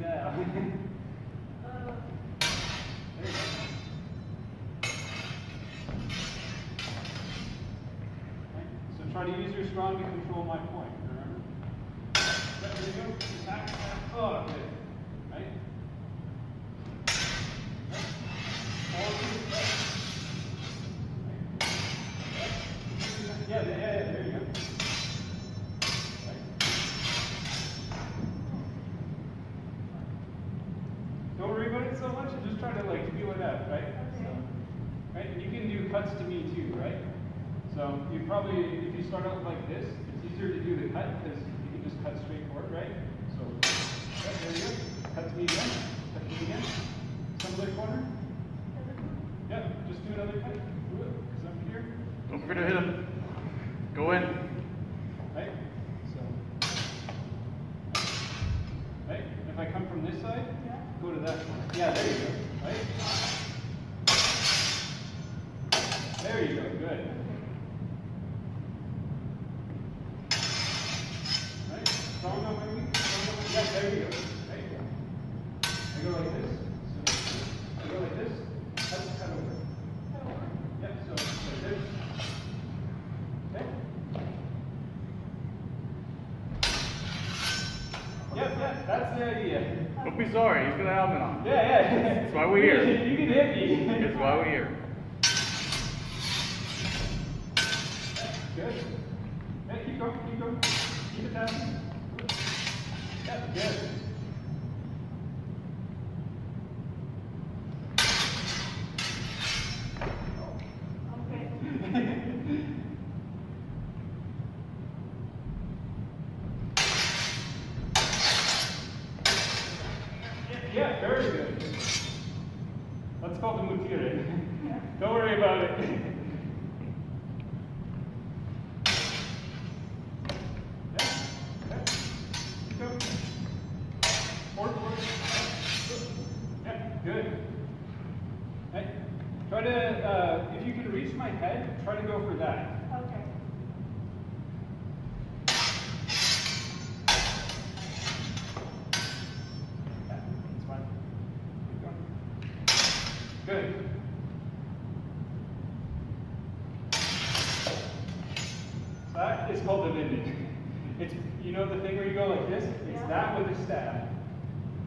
Right, So try to use your strong to control my point, remember? There you go. Attack, attack. Oh. Yeah, yeah, yeah, yeah, there you go. Right. Don't worry about it so much, and just try to like feel it out, right? So, right, and you can do cuts to me too, right? So you probably, if you start out like this, it's easier to do the cut because you can just cut straight forward, right? So, right, there you go. Cut to me again. Cut to me again. Similar corner. Yeah, just do another cut. Do it. Because I'm here. Don't forget to hit him. Go in. Right? So. Right? If I come from this side, Yeah. go to that one. Yeah, there you go. Right? There you go. Good. Right? Strong on my. Strong on Yeah, there you go. Right? I go like this. So, I go like this. That's cut over. Yeah, so like this. Okay? Yep, yep, that's the idea. Don't be sorry. He's got a helmet on. Yeah, yeah. That's why we're here. You can hit me. That's why we're here. Good. Yeah, keep going, keep going. Keep it down. Yeah, good. Uh, if you can reach my head, try to go for that. Okay. Yeah, that's fine. Good. That is called the mimic. It's, you know the thing where you go like this? It's Yeah. that with a stab.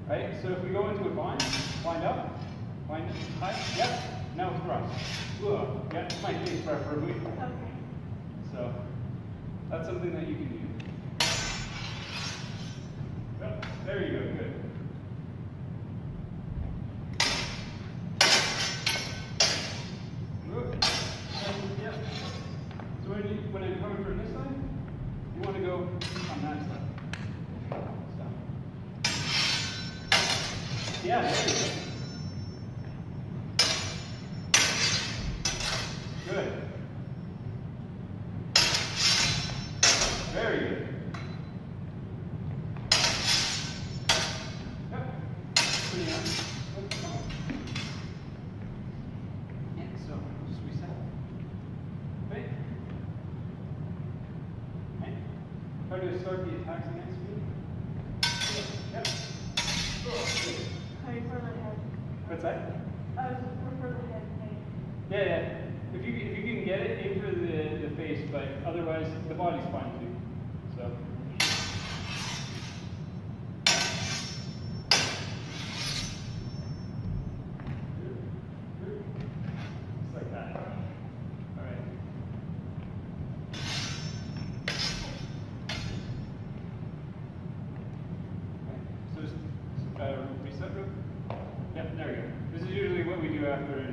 Right? So if we go into a bind, wind up, wind high, yep, now thrust. Whoa, yeah, my face preferably. Okay. So that's something that you can do. Yep, there you go, good. And, um, yep. So when, you, when I'm coming from this side, you want to go on that side. So. Yeah, there you go. Good. Very good. Yep. Pretty nice. Yeah, so just reset. Right. Right. Try to start the attacks against me. Yep. Oh, good. The head. What's that? I was looking for the head. Yeah, yeah. If you if you can get it, aim for the, the face, but otherwise the body's fine too. So. Just like that. Uh, reset real Yep, there we go. This is usually what we do after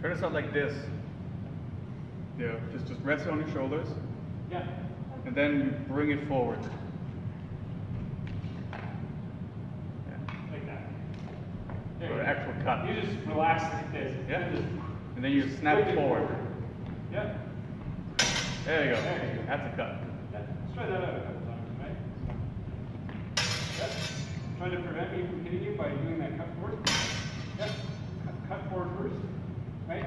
Try to start like this. Yeah, just just rest it on your shoulders, Yeah. and then you bring it forward. Yeah. Like that. There Or you go. actual cut. You just relax like this. Yeah. And just And then you snap it forward. Yeah. There you go. There you go. That's a cut. Yeah, let's try that out a couple times, right? Yeah, trying to prevent me from hitting you by doing that cut forward. Yeah, cut, cut forward first, right?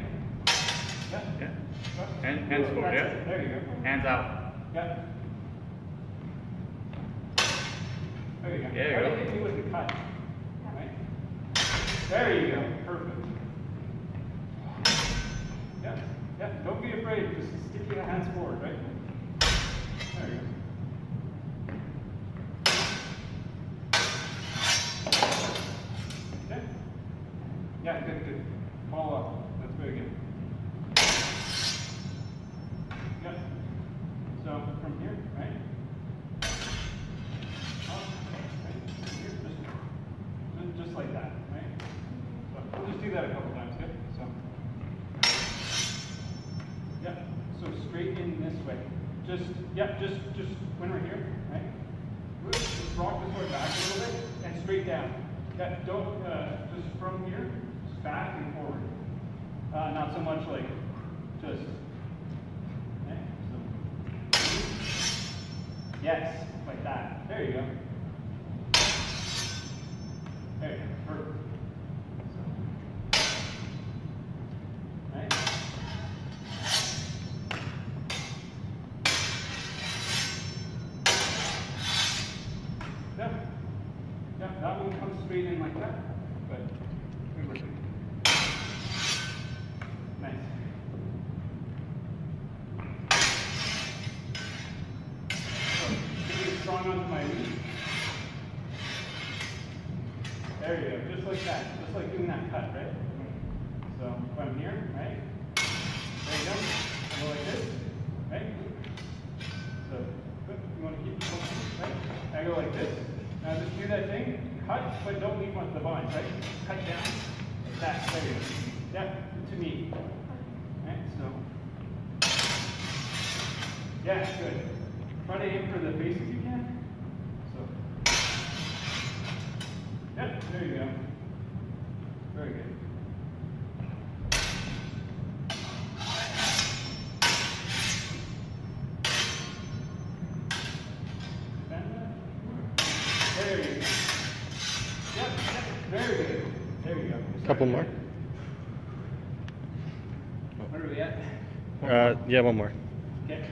Yeah. Yeah. Cut. Hand- hands forward, it. yeah. There you go. Hands out. Yeah. There you go. There you go. to hit me with the cut. Right? There you go. Perfect. Yeah. Yeah. Don't be afraid. Just stick your hands forward, right? There you go. Yeah, good, good. Follow up. That's very good. From here, right? Here, just, like that, right? So we'll just do that a couple times, okay? So. Yep. So straight in this way. Just, yep, just, just when we're here, right? Just rock the sword back a little bit and straight down. Yeah, don't, uh, just from here, just back and forward. Uh, not so much like just Okay, so. Yes, like that. There you go. Doing that cut, right? So I'm here, right? There you go. Go like this, right? So. You want to keep going, right? I go like this. Now just do that thing, cut, but don't leave one of the vines, right? Cut down, like that. There you go. Yeah, to me. Right, so. Yeah, good. Try to aim for the face if you can. So. Yep, there you go. Very good. There you go. Yep, yep, very good. There you go. Couple more. Where are we at? Uh, yeah, one more. Okay.